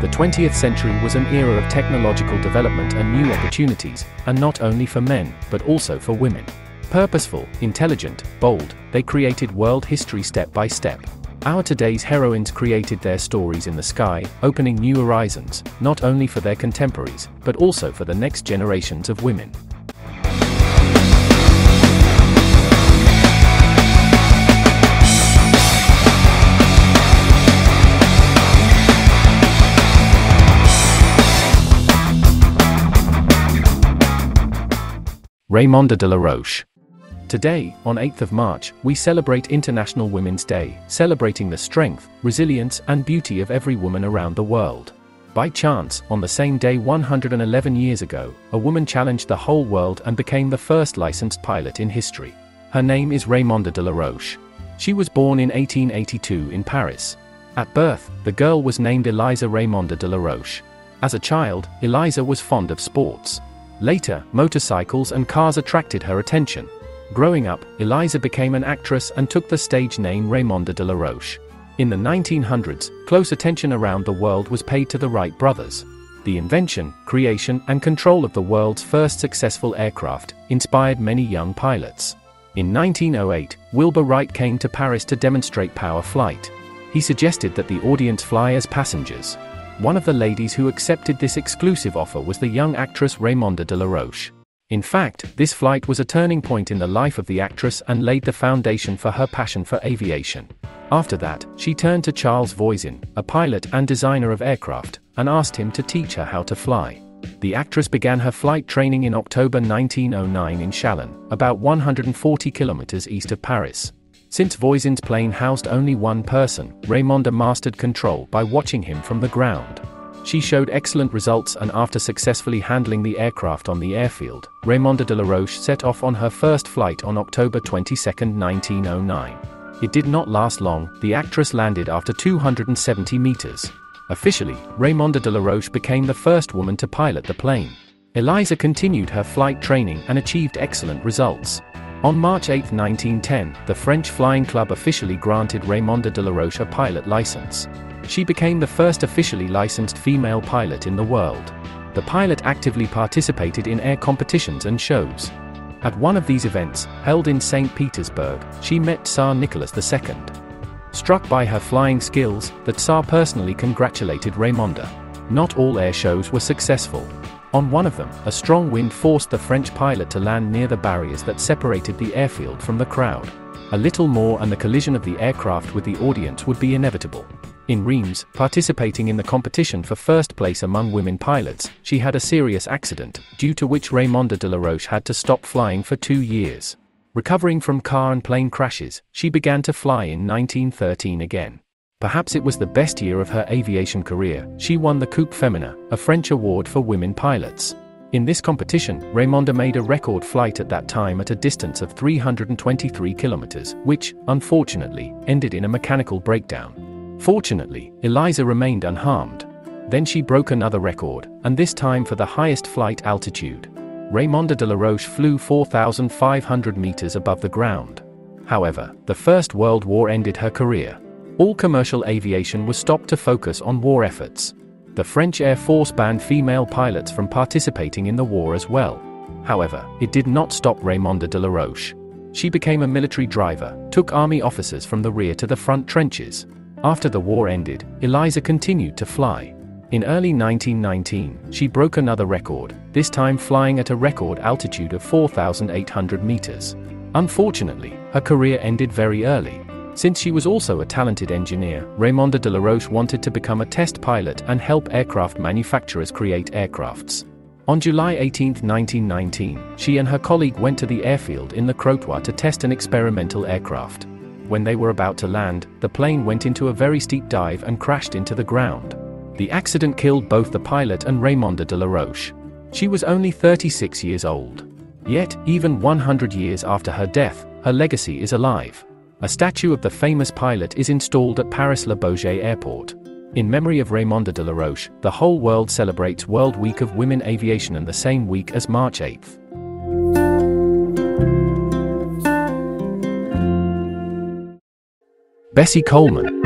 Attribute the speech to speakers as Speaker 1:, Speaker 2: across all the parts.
Speaker 1: The 20th century was an era of technological development and new opportunities, and not only for men, but also for women. Purposeful, intelligent, bold, they created world history step by step. Our today's heroines created their stories in the sky, opening new horizons, not only for their contemporaries, but also for the next generations of women. Raymonde de Laroche. Today, on 8th of March, we celebrate International Women's Day, celebrating the strength, resilience, and beauty of every woman around the world. By chance, on the same day 111 years ago, a woman challenged the whole world and became the first licensed pilot in history. Her name is Raymonde de Laroche. She was born in 1882 in Paris. At birth, the girl was named Eliza Raymonde de la Roche. As a child, Eliza was fond of sports. Later, motorcycles and cars attracted her attention. Growing up, Eliza became an actress and took the stage name Raymonde de Laroche. In the 1900s, close attention around the world was paid to the Wright brothers. The invention, creation, and control of the world's first successful aircraft inspired many young pilots. In 1908, Wilbur Wright came to Paris to demonstrate power flight. He suggested that the audience fly as passengers. One of the ladies who accepted this exclusive offer was the young actress Raymonde de Laroche. In fact, this flight was a turning point in the life of the actress and laid the foundation for her passion for aviation. After that, she turned to Charles Voisin, a pilot and designer of aircraft, and asked him to teach her how to fly. The actress began her flight training in October 1909 in Châlons, about 140 kilometers east of Paris. Since Voisin's plane housed only one person, Raymonde mastered control by watching him from the ground. She showed excellent results and after successfully handling the aircraft on the airfield, Raymonde de Laroche set off on her first flight on October 22, 1909. It did not last long, the actress landed after 270 meters. Officially, Raymonde de Laroche became the first woman to pilot the plane. Eliza continued her flight training and achieved excellent results. On March 8, 1910, the French Flying Club officially granted Raymonde de Laroche a pilot license. She became the first officially licensed female pilot in the world. The pilot actively participated in air competitions and shows. At one of these events, held in St. Petersburg, she met Tsar Nicholas II. Struck by her flying skills, the Tsar personally congratulated Raymonde. Not all air shows were successful. On one of them, a strong wind forced the French pilot to land near the barriers that separated the airfield from the crowd. A little more and the collision of the aircraft with the audience would be inevitable. In Reims, participating in the competition for first place among women pilots, she had a serious accident, due to which Raymonde de Laroche had to stop flying for two years. Recovering from car and plane crashes, she began to fly in 1913 again. Perhaps it was the best year of her aviation career, she won the Coupe Femina, a French award for women pilots. In this competition, Raymonde made a record flight at that time at a distance of 323 kilometers, which, unfortunately, ended in a mechanical breakdown. Fortunately, Eliza remained unharmed. Then she broke another record, and this time for the highest flight altitude. Raymonde de Laroche flew 4,500 meters above the ground. However, the First World War ended her career. All commercial aviation was stopped to focus on war efforts. The French Air Force banned female pilots from participating in the war as well. However, it did not stop Raymonde de Laroche. She became a military driver, took army officers from the rear to the front trenches. After the war ended, Eliza continued to fly. In early 1919, she broke another record, this time flying at a record altitude of 4,800 meters. Unfortunately, her career ended very early. Since she was also a talented engineer, Raymonde de Laroche wanted to become a test pilot and help aircraft manufacturers create aircrafts. On July 18, 1919, she and her colleague went to the airfield in Le Crotoy to test an experimental aircraft. When they were about to land, the plane went into a very steep dive and crashed into the ground. The accident killed both the pilot and Raymonde de Laroche. She was only 36 years old. Yet, even 100 years after her death, her legacy is alive. A statue of the famous pilot is installed at Paris Le Bourget Airport. In memory of Raymonde de Laroche, the whole world celebrates World Week of Women Aviation on the same week as March 8th. Bessie Coleman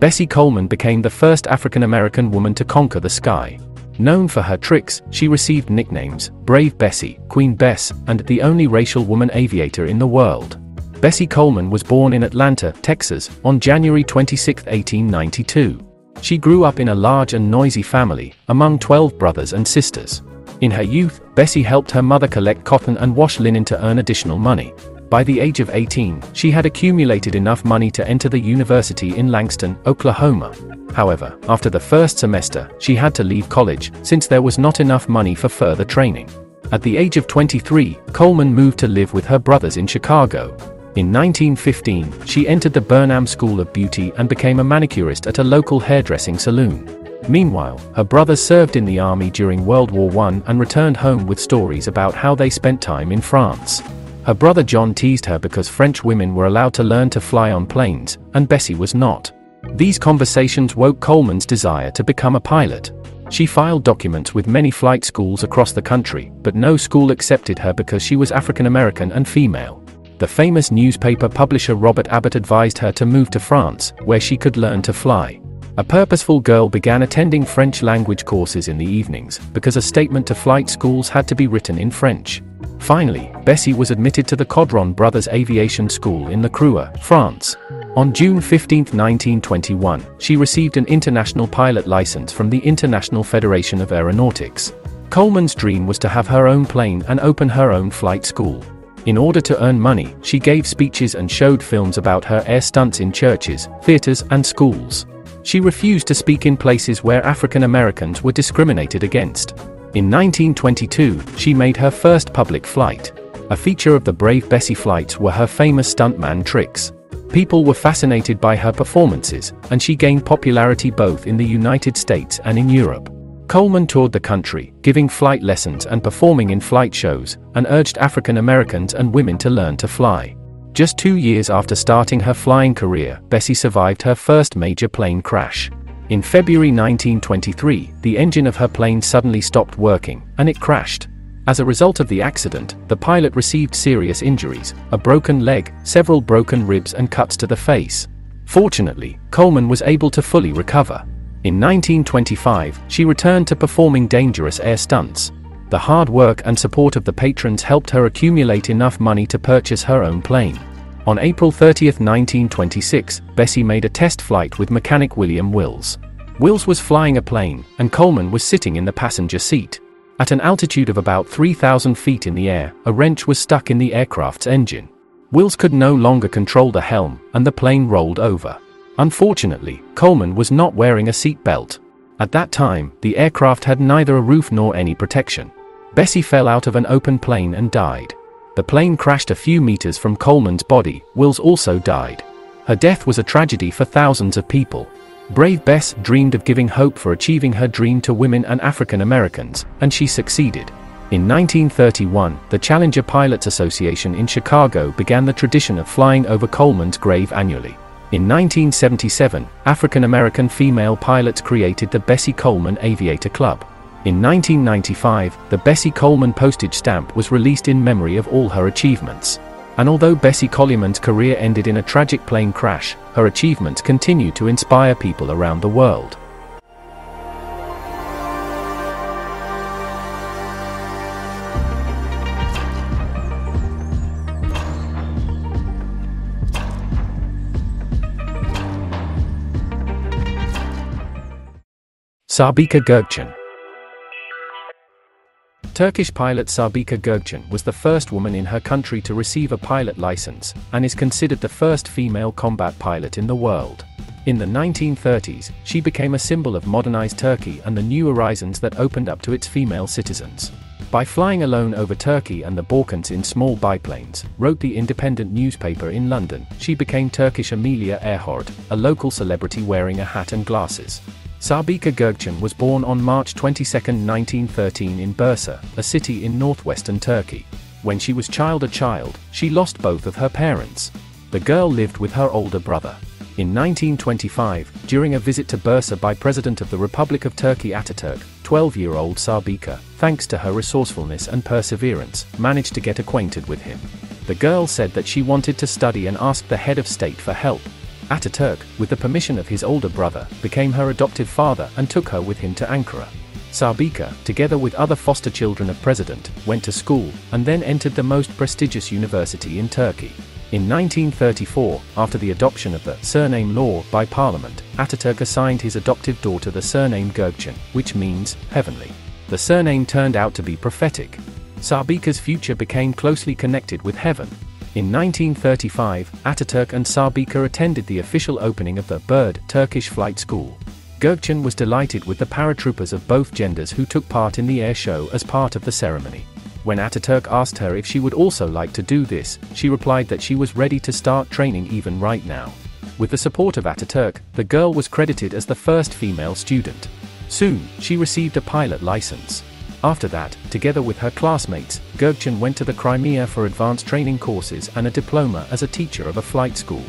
Speaker 1: Bessie Coleman became the first African American woman to conquer the sky. Known for her tricks, she received nicknames Brave Bessie, Queen Bess, and the only racial woman aviator in the world. Bessie Coleman was born in Atlanta, Texas, on January 26, 1892. She grew up in a large and noisy family, among 12 brothers and sisters. In her youth, Bessie helped her mother collect cotton and wash linen to earn additional money. By the age of 18, she had accumulated enough money to enter the university in Langston, Oklahoma. However, after the first semester, she had to leave college, since there was not enough money for further training. At the age of 23, Coleman moved to live with her brothers in Chicago. In 1915, she entered the Burnham School of Beauty and became a manicurist at a local hairdressing saloon. Meanwhile, her brothers served in the army during World War I and returned home with stories about how they spent time in France. Her brother John teased her because French women were allowed to learn to fly on planes, and Bessie was not. These conversations woke Coleman's desire to become a pilot. She filed documents with many flight schools across the country, but no school accepted her because she was African American and female. The famous newspaper publisher Robert Abbott advised her to move to France, where she could learn to fly. A purposeful girl began attending French language courses in the evenings, because a statement to flight schools had to be written in French. Finally, Bessie was admitted to the Caudron Brothers Aviation School in Le Creux, France. On June 15, 1921, she received an international pilot license from the International Federation of Aeronautics. Coleman's dream was to have her own plane and open her own flight school. In order to earn money, she gave speeches and showed films about her air stunts in churches, theaters, and schools. She refused to speak in places where African Americans were discriminated against. In 1922, she made her first public flight. A feature of the Brave Bessie flights were her famous stuntman tricks. People were fascinated by her performances, and she gained popularity both in the United States and in Europe. Coleman toured the country, giving flight lessons and performing in flight shows, and urged African Americans and women to learn to fly. Just two years after starting her flying career, Bessie survived her first major plane crash. In February 1923, the engine of her plane suddenly stopped working, and it crashed. As a result of the accident, the pilot received serious injuries, a broken leg, several broken ribs and cuts to the face. Fortunately, Coleman was able to fully recover. In 1925, she returned to performing dangerous air stunts. The hard work and support of the patrons helped her accumulate enough money to purchase her own plane. On April 30, 1926, Bessie made a test flight with mechanic William Wills. Wills was flying a plane, and Coleman was sitting in the passenger seat. At an altitude of about 3,000 feet in the air, a wrench was stuck in the aircraft's engine. Wills could no longer control the helm, and the plane rolled over. Unfortunately, Coleman was not wearing a seat belt. At that time, the aircraft had neither a roof nor any protection. Bessie fell out of an open plane and died. The plane crashed a few meters from Coleman's body, Wills also died. Her death was a tragedy for thousands of people. Brave Bess dreamed of giving hope for achieving her dream to women and African Americans, and she succeeded. In 1931, the Challenger Pilots Association in Chicago began the tradition of flying over Coleman's grave annually. In 1977, African American female pilots created the Bessie Coleman Aviator Club. In 1995, the Bessie Coleman postage stamp was released in memory of all her achievements. And although Bessie Coleman's career ended in a tragic plane crash, her achievements continue to inspire people around the world. Sabiha Gökçen Turkish pilot Sabiha Gökçen was the first woman in her country to receive a pilot license, and is considered the first female combat pilot in the world. In the 1930s, she became a symbol of modernized Turkey and the new horizons that opened up to its female citizens. By flying alone over Turkey and the Balkans in small biplanes, wrote the independent newspaper in London, she became Turkish Amelia Earhart, a local celebrity wearing a hat and glasses. Sabiha Gökçen was born on March 22, 1913 in Bursa, a city in northwestern Turkey. When she was child a child, she lost both of her parents. The girl lived with her older brother. In 1925, during a visit to Bursa by President of the Republic of Turkey Ataturk, 12-year-old Sabiha, thanks to her resourcefulness and perseverance, managed to get acquainted with him. The girl said that she wanted to study and asked the head of state for help. Ataturk, with the permission of his older brother, became her adoptive father and took her with him to Ankara. Sabiha, together with other foster children of President, went to school, and then entered the most prestigious university in Turkey. In 1934, after the adoption of the surname law by Parliament, Ataturk assigned his adoptive daughter the surname Gökçen, which means heavenly. The surname turned out to be prophetic. Sabiha's future became closely connected with heaven. In 1935, Ataturk and Sabiha attended the official opening of the Bird Turkish Flight School. Gökçen was delighted with the paratroopers of both genders who took part in the air show as part of the ceremony. When Ataturk asked her if she would also like to do this, she replied that she was ready to start training even right now. With the support of Ataturk, the girl was credited as the first female student. Soon, she received a pilot license. After that, together with her classmates, Gökçen went to the Crimea for advanced training courses and a diploma as a teacher of a flight school.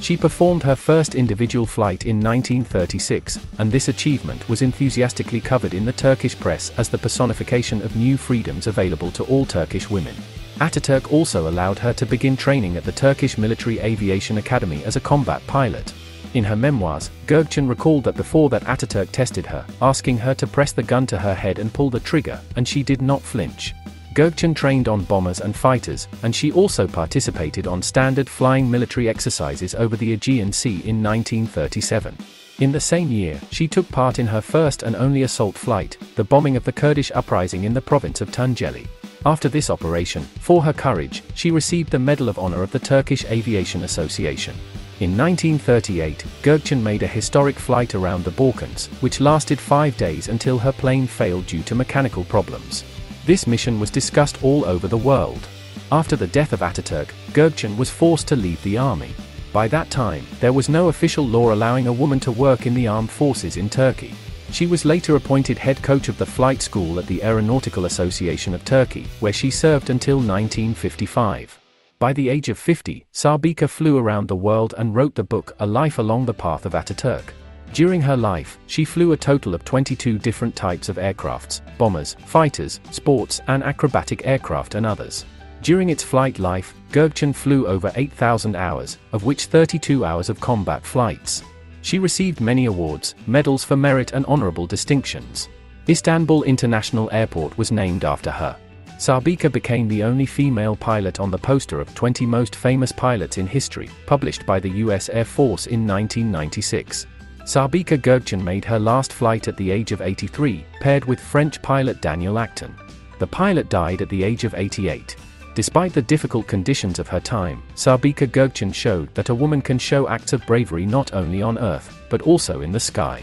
Speaker 1: She performed her first individual flight in 1936, and this achievement was enthusiastically covered in the Turkish press as the personification of new freedoms available to all Turkish women. Ataturk also allowed her to begin training at the Turkish Military Aviation Academy as a combat pilot. In her memoirs, Gökçen recalled that before that Ataturk tested her, asking her to press the gun to her head and pull the trigger, and she did not flinch. Gökçen trained on bombers and fighters, and she also participated on standard flying military exercises over the Aegean Sea in 1937. In the same year, she took part in her first and only assault flight, the bombing of the Kurdish uprising in the province of Tunceli. After this operation, for her courage, she received the Medal of Honor of the Turkish Aviation Association. In 1938, Gökçen made a historic flight around the Balkans, which lasted five days until her plane failed due to mechanical problems. This mission was discussed all over the world. After the death of Ataturk, Gökçen was forced to leave the army. By that time, there was no official law allowing a woman to work in the armed forces in Turkey. She was later appointed head coach of the flight school at the Aeronautical Association of Turkey, where she served until 1955. By the age of 50, Sabiha flew around the world and wrote the book A Life Along the Path of Ataturk. During her life, she flew a total of 22 different types of aircrafts, bombers, fighters, sports and acrobatic aircraft and others. During its flight life, Gökçen flew over 8,000 hours, of which 32 hours of combat flights. She received many awards, medals for merit and honorable distinctions. Istanbul International Airport was named after her. Sabiha became the only female pilot on the poster of 20 most famous pilots in history, published by the US Air Force in 1996. Sabiha Gökçen made her last flight at the age of 83, paired with French pilot Daniel Acton. The pilot died at the age of 88. Despite the difficult conditions of her time, Sabiha Gökçen showed that a woman can show acts of bravery not only on earth, but also in the sky.